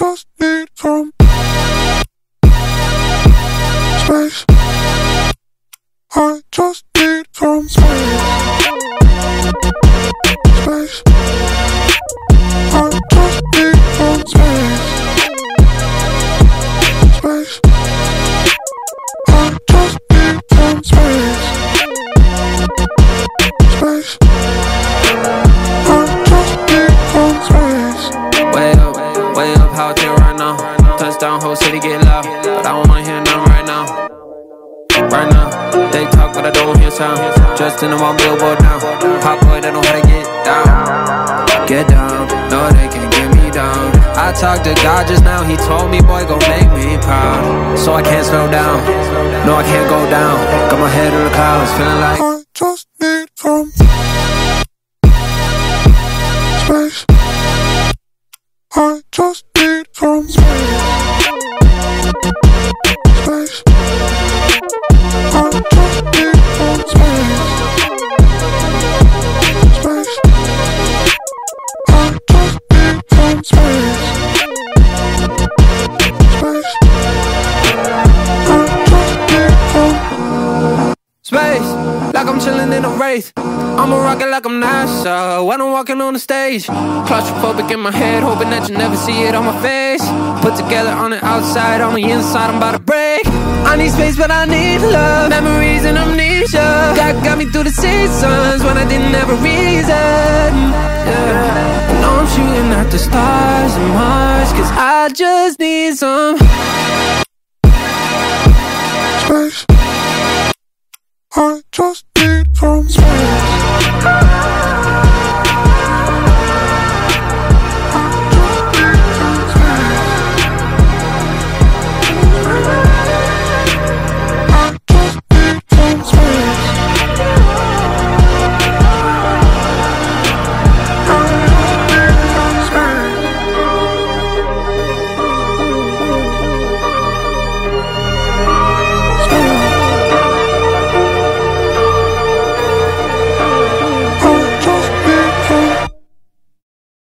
just need some space. I just need some space. I don't wanna hear none right now. Right now, they talk, but I don't hear sound. Just in on billboard now. Pop boy, they know how to get down. Get down, no, they can't get me down. I talked to God just now, he told me, boy, gon' make me proud. So I can't slow down, no, I can't go down. Got my head in the clouds, feeling like. I just need some space. I just need some. Space. Space. Like I'm chillin' in a wraith. I'm a rocket like I'm NASA when I'm walking on the stage. Claustrophobic in my head, hoping that you never see it on my face. Put together on the outside, on the inside, I'm about to break. I need space, but I need love. Memories and amnesia. God got me through the seasons when I didn't have a reason. Yeah. I'm shooting at the stars and Mars, cause I just need some. space. I just need some space.